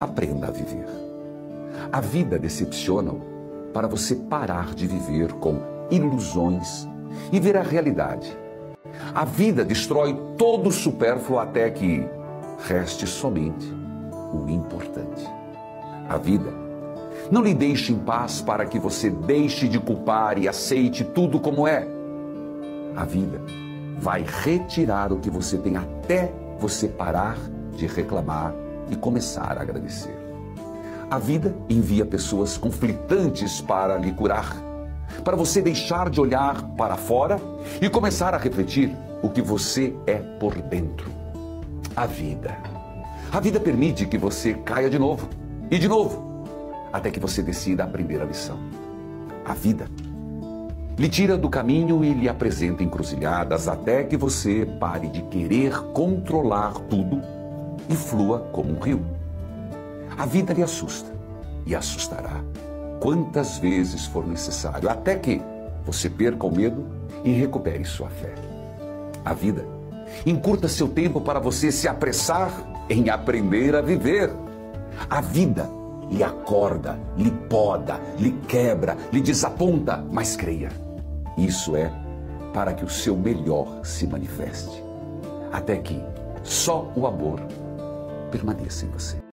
Aprenda a viver. A vida decepciona-o para você parar de viver com ilusões e ver a realidade. A vida destrói todo o supérfluo até que reste somente o importante. A vida não lhe deixe em paz para que você deixe de culpar e aceite tudo como é. A vida vai retirar o que você tem até você parar de reclamar e começar a agradecer. A vida envia pessoas conflitantes para lhe curar, para você deixar de olhar para fora e começar a refletir o que você é por dentro. A vida. A vida permite que você caia de novo e de novo, até que você decida aprender a lição. A vida lhe tira do caminho e lhe apresenta encruzilhadas até que você pare de querer controlar tudo e flua como um rio. A vida lhe assusta e assustará quantas vezes for necessário, até que você perca o medo e recupere sua fé. A vida encurta seu tempo para você se apressar em aprender a viver. A vida lhe acorda, lhe poda, lhe quebra, lhe desaponta, mas creia. Isso é para que o seu melhor se manifeste. Até que só o amor permaneça em você.